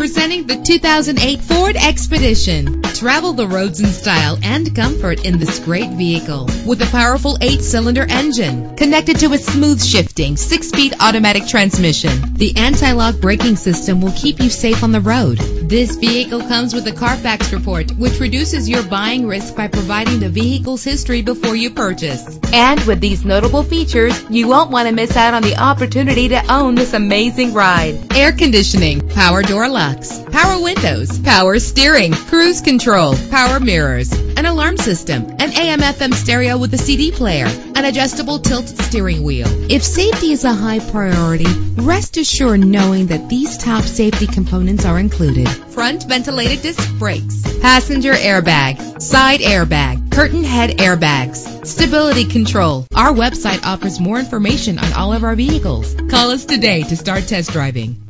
Presenting the 2008 Ford Expedition. Travel the roads in style and comfort in this great vehicle. With a powerful eight-cylinder engine connected to a smooth shifting six-speed automatic transmission. The anti-lock braking system will keep you safe on the road. This vehicle comes with a Carfax report, which reduces your buying risk by providing the vehicle's history before you purchase. And with these notable features, you won't want to miss out on the opportunity to own this amazing ride. Air conditioning, power door locks, power windows, power steering, cruise control, power mirrors, an alarm system, an AM FM stereo with a CD player, an adjustable tilt steering wheel. If safety is a high priority, rest assured knowing that these top safety components are included. Front ventilated disc brakes, passenger airbag, side airbag, curtain head airbags, stability control. Our website offers more information on all of our vehicles. Call us today to start test driving.